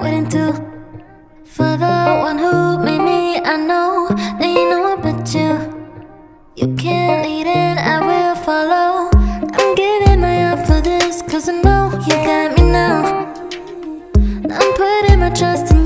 wouldn't do For the one who made me, I know they know about you You can lead and I will follow. I'm giving my all for this cause I know you got me now. I'm putting my trust in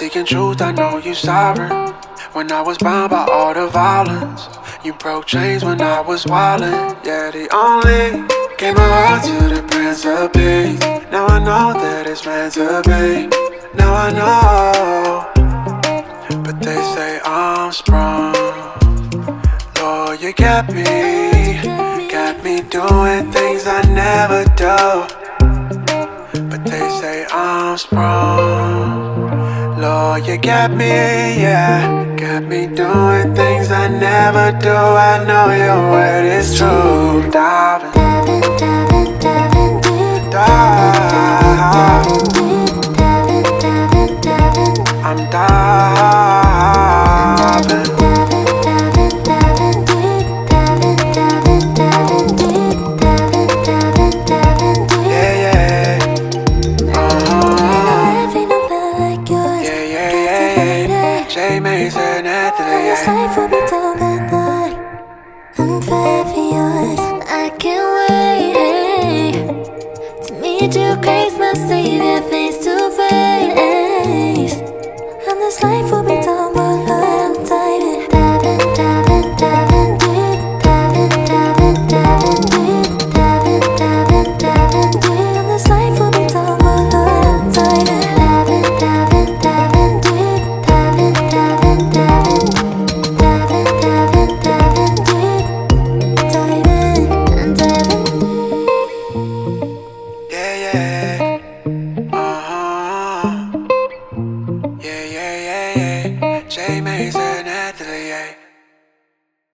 Seeking truth, I know you sovereign. When I was bound by all the violence, you broke chains when I was wildin'. Yeah, the only gave my heart to the Prince of Peace. Now I know that it's meant to be. Now I know, but they say I'm sprung. Lord, you got me, got me doing things I never do. But they say I'm sprung. Lord, you got me, yeah. Got me doing things I never do. I know your word is true. Diving, Diving, diving, J Mason Anthony, This yeah. life will be till midnight. I'm five for yours. I can't wait to meet you, Christmas my